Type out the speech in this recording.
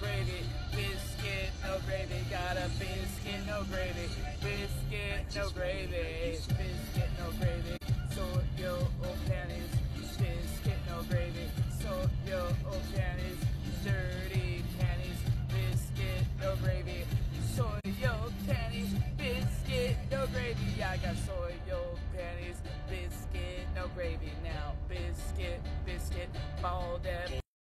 gravy, biscuit, no gravy, got a biscuit, no gravy, biscuit, no gravy, biscuit, no gravy, sort your old panties, biscuit, no gravy, sort your old panties, dirty panties, biscuit, no gravy, sort your panties, biscuit, no gravy, I got soy panties, biscuit, no gravy, now. Biscuit, biscuit, ball that